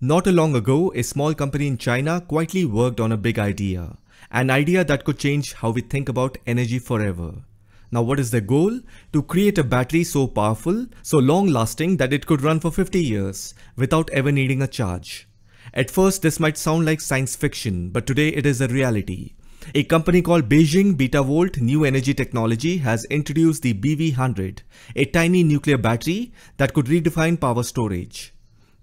Not long ago, a small company in China quietly worked on a big idea. An idea that could change how we think about energy forever. Now what is the goal? To create a battery so powerful, so long lasting that it could run for 50 years without ever needing a charge. At first this might sound like science fiction, but today it is a reality. A company called Beijing Betavolt New Energy Technology has introduced the BV100, a tiny nuclear battery that could redefine power storage.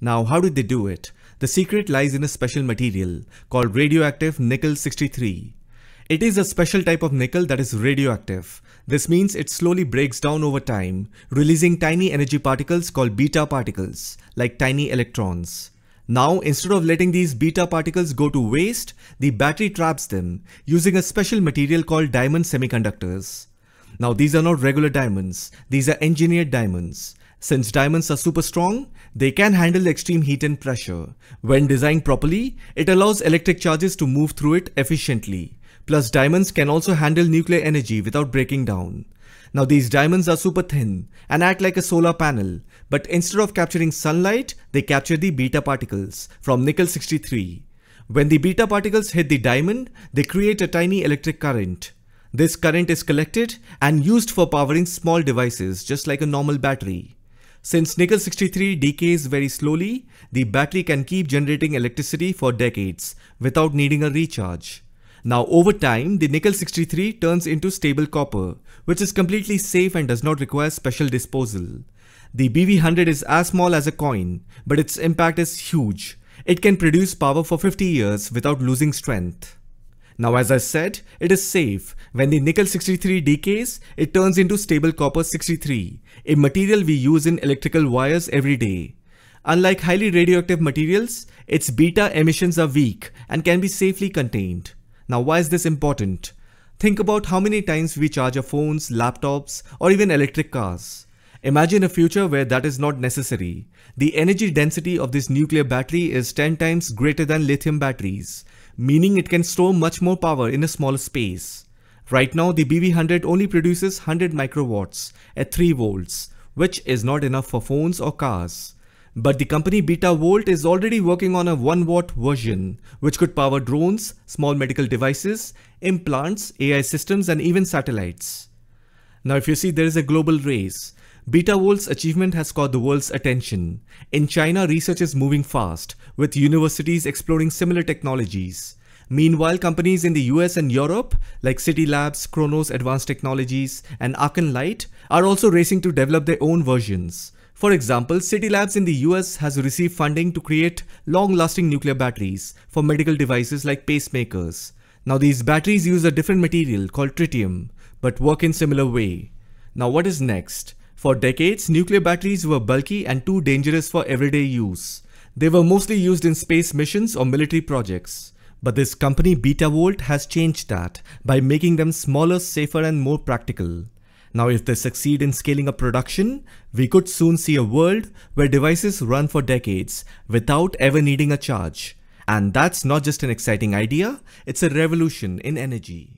Now how did they do it? The secret lies in a special material called radioactive nickel 63. It is a special type of nickel that is radioactive. This means it slowly breaks down over time, releasing tiny energy particles called beta particles, like tiny electrons. Now, instead of letting these beta particles go to waste, the battery traps them using a special material called diamond semiconductors. Now, these are not regular diamonds, these are engineered diamonds. Since diamonds are super strong, they can handle extreme heat and pressure. When designed properly, it allows electric charges to move through it efficiently. Plus diamonds can also handle nuclear energy without breaking down. Now these diamonds are super thin and act like a solar panel, but instead of capturing sunlight, they capture the beta particles from nickel 63. When the beta particles hit the diamond, they create a tiny electric current. This current is collected and used for powering small devices just like a normal battery. Since nickel 63 decays very slowly, the battery can keep generating electricity for decades without needing a recharge. Now over time, the nickel 63 turns into stable copper, which is completely safe and does not require special disposal. The BV100 is as small as a coin, but its impact is huge. It can produce power for 50 years without losing strength. Now as I said, it is safe. When the nickel 63 decays, it turns into stable copper 63, a material we use in electrical wires every day. Unlike highly radioactive materials, its beta emissions are weak and can be safely contained. Now why is this important? Think about how many times we charge our phones, laptops, or even electric cars. Imagine a future where that is not necessary. The energy density of this nuclear battery is 10 times greater than lithium batteries, meaning it can store much more power in a smaller space. Right now, the BV100 only produces 100 microwatts at 3 volts, which is not enough for phones or cars. But the company Betavolt is already working on a 1 watt version, which could power drones, small medical devices, implants, AI systems, and even satellites. Now, if you see, there is a global race. Betavolt's achievement has caught the world's attention. In China, research is moving fast, with universities exploring similar technologies. Meanwhile, companies in the US and Europe, like City Labs, Kronos Advanced Technologies, and Arkenlight, are also racing to develop their own versions. For example, City Labs in the US has received funding to create long-lasting nuclear batteries for medical devices like pacemakers. Now these batteries use a different material called tritium, but work in similar way. Now what is next? For decades, nuclear batteries were bulky and too dangerous for everyday use. They were mostly used in space missions or military projects. But this company Betavolt has changed that by making them smaller, safer and more practical. Now if they succeed in scaling up production, we could soon see a world where devices run for decades without ever needing a charge. And that's not just an exciting idea, it's a revolution in energy.